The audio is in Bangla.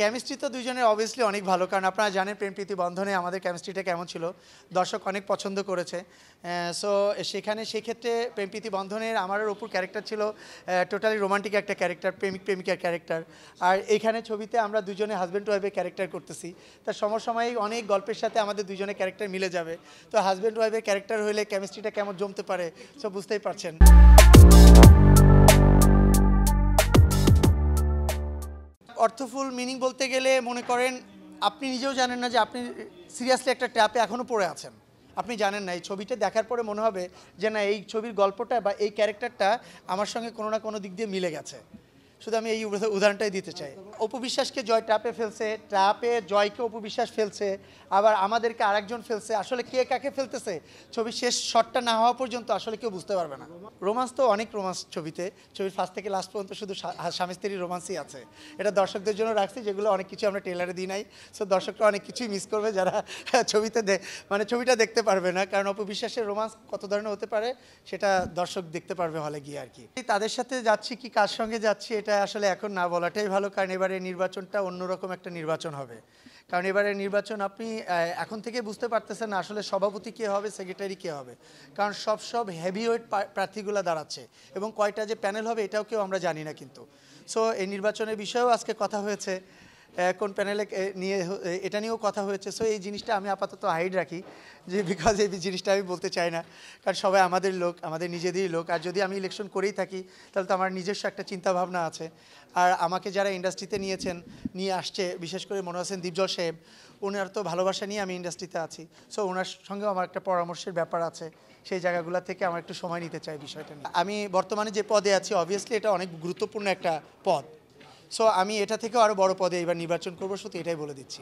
কেমিস্ট্রি তো দুজনের অবভিয়াসলি অনেক ভালো। কারণ আপনারা জানেন প্রেম, প্রীতি, বন্ধনে আমাদের কেমিস্ট্রিটা কেমন ছিল। দর্শক অনেক পছন্দ করেছে। সো সেখানে সেক্ষেত্রে প্রেম, প্রীতি, বন্ধনের আমার ওপর ক্যারেক্টার ছিল টোটালি রোমান্টিক একটা ক্যারেক্টার প্রেমিক, প্রেমিকার ক্যারেক্টার আর এইখানে ছবিতে আমরা দুজনে হাজব্যান্ড ওয়াইফের ক্যারেক্টার করতেছি। তা সমসাময়িক অনেক গল্পের সাথে আমাদের দুজনে ক্যারেক্টার মিলে যাবে। তো হাজব্যান্ড ওয়াইফের ক্যারেক্টার হলে কেমিস্ট্রিটা কেমন জমতে পারে সো বুঝতেই পারছেন। অর্থফুল মিনিং বলতে গেলে মনে করেন, আপনি নিজেও জানেন না যে আপনি সিরিয়াসলি একটা ট্র্যাপে এখনও পড়ে আছেন। আপনি জানেন না, এই ছবিটা দেখার পরে মনে হবে যে না, এই ছবির গল্পটা বা এই ক্যারেক্টারটা আমার সঙ্গে কোনো না কোনো দিক দিয়ে মিলে গেছে। শুধু আমি এই উদাহরণটাই দিতে চাই। অপবিশ্বাসকে জয় ট্রাপে ফেলছে, ট্রাপে জয়কে অপবিশ্বাস ফেলছে, আবার আমাদেরকে আরেকজন ফেলছে। আসলে কে কাকে ফেলতেছে? ছবির শেষ শটটা না হওয়া পর্যন্ত আসলে কেউ বুঝতে পারবে না। রোমান্স তো অনেক রোমান্স ছবিতে। ছবির ফার্স্ট থেকে লাস্ট পর্যন্ত শুধু স্বামী স্ত্রীর রোমান্সই আছে। এটা দর্শকদের জন্য রাখছি, যেগুলো অনেক কিছু আমরা ট্রেলারে দিই নাই। সো দর্শকরা অনেক কিছুই মিস করবে যারা ছবিতে মানে ছবিটা দেখতে পারবে না। কারণ অপবিশ্বাসের রোমান্স কত ধরনের হতে পারে, সেটা দর্শক দেখতে পারবে হলে গিয়ে আর কি। তাদের সাথে যাচ্ছি কি, কার সঙ্গে যাচ্ছি, এটা আসলে এখন না বলাটাই ভালো। কারণ এবারে নির্বাচনটা অন্যরকম একটা নির্বাচন হবে। কারণ এবারে নির্বাচন আপনি এখন থেকে বুঝতে পারতেছেন না আসলে সভাপতি কে হবে সেক্রেটারি কে হবে। কারণ সব সব হেভিওয়েট প্রার্থীগুলো দাঁড়াচ্ছে এবং কয়টা যে প্যানেল হবে এটাও কেউ আমরা জানি না কিন্তু। সো এই নির্বাচনের বিষয়েও আজকে কথা হয়েছে। কোন প্যানেলে নিয়ে এটা নিয়েও কথা হয়েছে। সো এই জিনিসটা আমি আপাতত হাইড রাখি যে বিকজ এই জিনিসটা আমি বলতে চাই না। কারণ সবাই আমাদের লোক, আমাদের নিজেদেরই লোক। আর যদি আমি ইলেকশন করেই থাকি, তাহলে তো আমার নিজস্ব একটা চিন্তাভাবনা আছে। আর আমাকে যারা ইন্ডাস্ট্রিতে নিয়েছেন, নিয়ে আসছে, বিশেষ করে মনে হচ্ছেন দীপজল সাহেব ওনার তো ভালোবাসা নিয়ে আমি ইন্ডাস্ট্রিতে আছি। সো ওনার সঙ্গেও আমার একটা পরামর্শের ব্যাপার আছে। সেই জায়গাগুলো থেকে আমার একটু সময় নিতে চাই বিষয়টা আমি বর্তমানে যে পদে আছি অবভিয়াসলি এটা অনেক গুরুত্বপূর্ণ একটা পদ। সো আমি এটা থেকে আরও বড় পদে এবার নির্বাচন করব শুধু এটাই বলে দিচ্ছি।